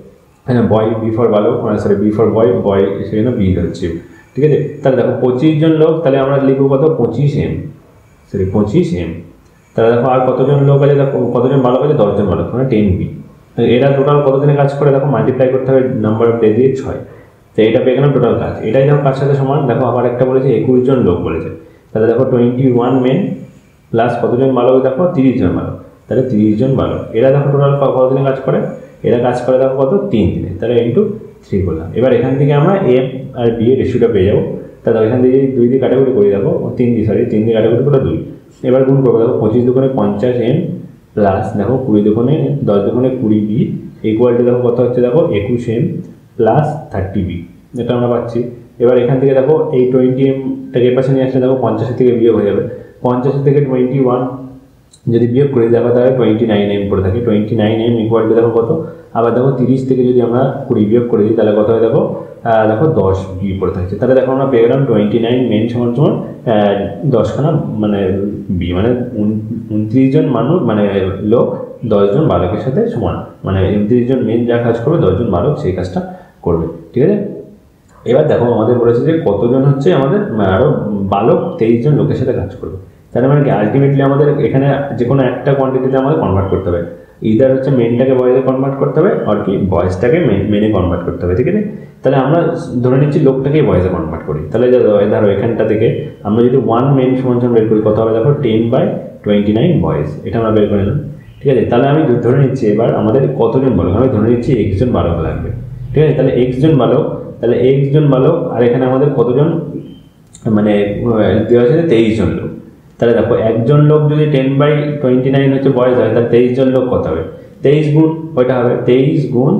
হ্যাঁ বয় বি ফর বালক sorry B for boy boy সেখানে বি হচ্ছে। ঠিক আছে? তাহলে দেখো, পঁচিশ জন লোক, তাহলে আমরা লিখব কত? পঁচিশ এম সরি পঁচিশ এম তাহলে দেখো, আর কতজন লোক আছে? দেখো, কতজন বালক আছে? দশজন বালক মানে টেন বি এরা টোটাল কতদিনে কাজ করে? দেখো মাল্টিপ্লাই করতে হবে নাম্বার অফ ডে দিয়ে ছয়। তো এটা পেয়ে গেলাম টোটাল কাজ। এটাই দেখো কার সাথে সমান? দেখো, আবার একটা বলেছে একুশ জন লোক বলেছে। তাহলে দেখো টোয়েন্টি ওয়ান মেন প্লাস কতজন বালক দেখো তিরিশ জন বালক তাহলে তিরিশ জন বালক এরা দেখো টোটাল কতদিনে কাজ করে? এরা কাজ করে দেখো কত? তিন দিনে। তাহলে ইন্টু থ্রি করলাম। এবার এখান থেকে আমরা এম আর বি এর রেশিওটা পেয়ে যাব। তাহলে এখান থেকে দুই দিয়ে কাটাকুটি করি, দেখো তিন দিয়ে সরি তিন দিয়ে কাটাকুটি করে দুই। এবার গুণ করব, দেখো, পঁচিশ দুগুণে পঞ্চাশ এম প্লাস দেখো, কুড়ি দুগুণে, দশ দুগুণে কুড়ি বি ইকুয়ালটি দেখো, কত হচ্ছে? দেখো, একুশ এম প্লাস থার্টি বি এটা আমরা পাচ্ছি। এবার এখান থেকে, দেখো, এই টোয়েন্টি এমটাকে এর পাশে নিয়ে আসলে, দেখো, পঞ্চাশের থেকে বিয়োগ হয়ে যাবে। পঞ্চাশের থেকে টোয়েন্টি ওয়ান যদি বিয়োগ করি, দেখো তাহলে টোয়েন্টি নাইন এম পড়ে থাকে। Twenty nine M equal to দেখো কত? আবার দেখো তিরিশ থেকে যদি আমরা কুড়ি বিয়োগ করে দিই, তাহলে কত হয় দেখো? দেখো দশ বি পড়ে থাকছে। তাহলে দেখো আমরা পেয়ে গেলাম টোয়েন্টি নাইন মেন সমান সমান দশখানা মানে বি মানে উনত্রিশ জন মানুষ মানে লোক দশজন বালকের সাথে সমান। মানে উনত্রিশ জন মেন যা কাজ করবে দশজন বালক সেই কাজটা করবে। ঠিক আছে? এবার দেখো আমাদের বলেছে যে কতজন হচ্ছে আমাদের আরও বালক তেইশ জন লোকের সাথে কাজ করবে। তার মানে কি আলটিমেটলি আমাদের এখানে যে কোনো একটা কোয়ান্টিটিতে আমাদের কনভার্ট করতে হবে। ইদার হচ্ছে মেনটাকে বয়েজে কনভার্ট করতে হবে আর কি বয়েসটাকে মেনে কনভার্ট করতে হবে, ঠিক আছে? তাহলে আমরা ধরে নিচ্ছি লোকটাকেই বয়েজে কনভার্ট করি। তাহলে ধরো এখানটা থেকে আমরা যদি ওয়ান মেন সমান সমান বের করি, কত হবে? দেখো ten by twenty nine boys এটা আমরা বের করে নিলাম, ঠিক আছে? তাহলে আমি ধরে নিচ্ছি এবার আমাদের কতজন বালক? আমি ধরে নিচ্ছি এক্স জন বালক লাগবে, ঠিক আছে? তাহলে এক্স জন বালক, তাহলে এক্স জন বালক, আর এখানে আমাদের কতজন? মানে দেওয়া আছে তেইশ জন লোক। তাহলে দেখো, একজন লোক যদি টেন বাই টোয়েন্টি নাইন হচ্ছে বয়স হয়, তাহলে তেইশ জন লোক কত হবে? তেইশ গুণ ওইটা হবে? তেইশ গুণ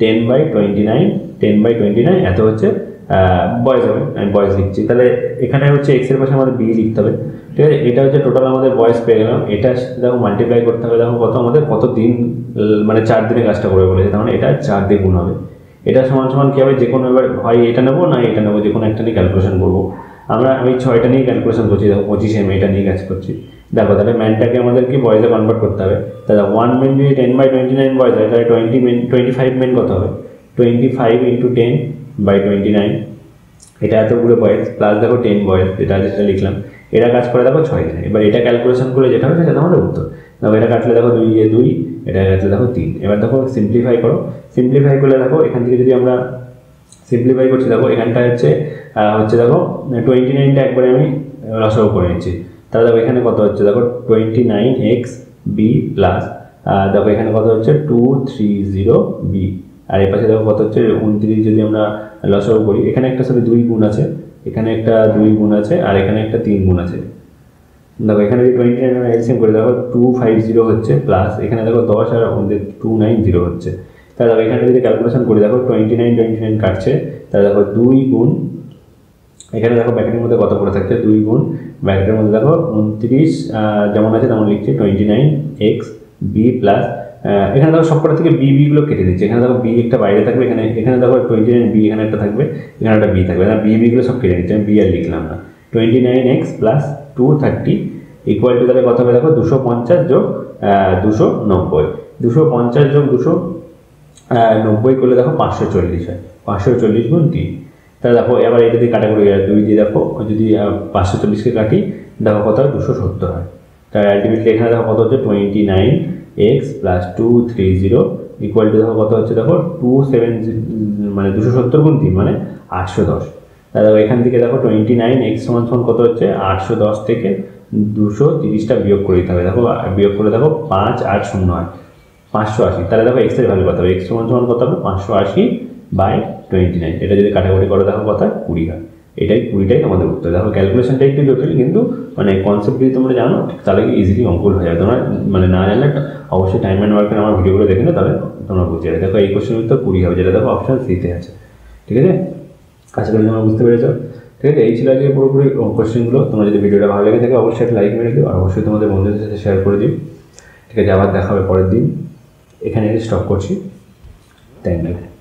ten by twenty nine ten by twenty nine এত হচ্ছে বয়স হবে, আমি বয়স লিখছি। তাহলে এখানে হচ্ছে এক্সের পাশে আমাদের বি লিখতে হবে। ঠিক আছে? এটা হচ্ছে টোটাল আমাদের বয়স পেয়ে গেলাম। এটা দেখো মাল্টিপ্লাই করতে হবে। দেখো কত আমাদের কত দিন মানে চার দিনে কাজটা করবে বলেছে। তার মানে এটা চার দিয়ে গুণ হবে। এটা সমান সমান কী হবে? যে কোনো এবার হয় এটা নেব না এটা নেব? যে কোনো একটা নিয়ে ক্যালকুলেশন করব। আমরা আমি ছয়টা নিয়ে ক্যালকুলেশন করছি, দেখো পঁচিশ এম এটা নিয়ে কাজ করছি। দেখো তাহলে ম্যানটাকে আমাদের কি বয়েসে কনভার্ট করতে হবে। তাহলে ওয়ান মেন যদি ten by twenty nine boys হয়, তাহলে twenty men twenty five men কত হবে? Twenty five into ten by twenty nine এটা এতগুলো বয়েস প্লাস দেখো টেন বয়েস যেটা আছে সেটা লিখলাম। এটা কাজ করে দেখো ছয় দিনে এবার এটা ক্যালকুলেশন করলে যেটা হবে, সেটা আমাদের উত্তর। দেখো এটা কাটলে দেখো দুই দুই, এটা কাটলে দেখো তিন। এবার দেখো সিম্পলিফাই করো। সিম্পলিফাই করলে দেখো এখান থেকে যদি আমরা সিম্পলিফাই করছি, দেখো, এখানটা হচ্ছে হচ্ছে দেখো টোয়েন্টি নাইনটা একবারে আমি রসগো করে নিচ্ছি তাহলে দেখো, এখানে কত হচ্ছে? দেখো twenty nine X B plus দেখো, এখানে কত হচ্ছে? টু থ্রি জিরো বি আর এর পাশে দেখো, কত হচ্ছে? উনত্রিশ যদি আমরা লসগো করি, এখানে একটা সাথে দুই গুণ আছে। এখানে একটা দুই গুণ আছে, আর এখানে একটা তিন গুণ আছে। দেখো, এখানে যদি টোয়েন্টি নাইন এলসিএম করে, দেখো টু ফাইভ জিরো হচ্ছে প্লাস এখানে দেখো, দশ আর টু নাইন জিরো হচ্ছে। তাহলে দেখো, এখানে যদি ক্যালকুলেশন করি, দেখো টোয়েন্টি নাইন টোয়েন্টি নাইন কাটছে, তাহলে দেখো দুই গুণ, এখানে দেখো ব্যাকেটের মধ্যে কত পড়ে থাকছে? দুই গুণ ব্যাকেটের মধ্যে দেখো উনত্রিশ যেমন আছে তেমন লিখছি twenty nine X B plus এখানে দেখো সবকটা থেকে বি বিগুলো কেটে দিচ্ছে। এখানে দেখো বি একটা বাইরে থাকবে, এখানে এখানে দেখো টোয়েন্টি নাইন বি এখানে একটা থাকবে, এখানে একটা বি থাকবে। না বি বিগুলো সব কেটে দিচ্ছে আমি বি আর লিখলাম না। Twenty nine X plus two thirty equal to তাহলে কত হবে? দেখো দুশো পঞ্চাশ যোগ দুশো নব্বই। দুশো পঞ্চাশ যোগ দুশো নব্বই করলে দেখো পাঁচশো চল্লিশ হয়। পাঁচশো চল্লিশ গুণ তিন। তাহলে দেখো, এবার এটা দিয়ে কাটাকুটি গেলে দুই দিয়ে দেখো, যদি পাঁচশো চল্লিশকে কাটি, দেখো কত হয়? দুশো সত্তর হয়। তাহলে আলটিমেটলি এখানে দেখো কত হচ্ছে? Twenty nine X plus two three zero equal to দেখো কত হচ্ছে? দেখো টু সেভেন মানে দুশো সত্তর গুণ তিন মানে আটশো দশ। তাহলে দেখো এখান থেকে দেখো টোয়েন্টি নাইন এক্স সমান সমান কত হচ্ছে? আটশো দশ থেকে দুশো তিরিশটা বিয়োগ করে দিতে হবে। দেখো, বিয়োগ করে দেখো পাঁচ আট শূন্য হয়। পাঁচশো আশি। তাহলে দেখো এক্সের ভ্যালু কত হবে। এক্স সমান সমান কত হবে? পাঁচশো আশি বাই টোয়েন্টি নাইন এটা যদি কাটাকুটি করে, দেখো কথা কুড়ি হয় এটাই কুড়িটাই আমাদের উত্তর। দেখো ক্যালকুলেশনটা একটু জটিল, কিন্তু মানে কনসেপ্ট যদি তোমরা জানো তাহলে কি ইজিলি অঙ্কুল হয়ে যাবে। তোমরা মানে না জানলে অবশ্যই টাইম অ্যান্ড ওয়ার্কের আমার ভিডিওগুলো দেখে তাহলে তোমরা বুঝে যাবে। দেখো এই কোশ্চেন উত্তর কুড়ি হবে, যেটা দেখো অপশান সিতে আছে। ঠিক আছে? আশা করি তোমরা বুঝতে পেরেছ। ঠিক আছে, এই ছিল আজকে পুরোপুরি কোশ্চেনগুলো তোমার যদি ভিডিওটা ভালো লেগে থাকে, অবশ্যই একটা লাইক মেরে দিও। আর অবশ্যই তোমাদের বন্ধুদের সাথে শেয়ার করে দিও। ঠিক আছে, আবার দেখা হবে পরের দিন। এখানে স্টপ করছি। Thank you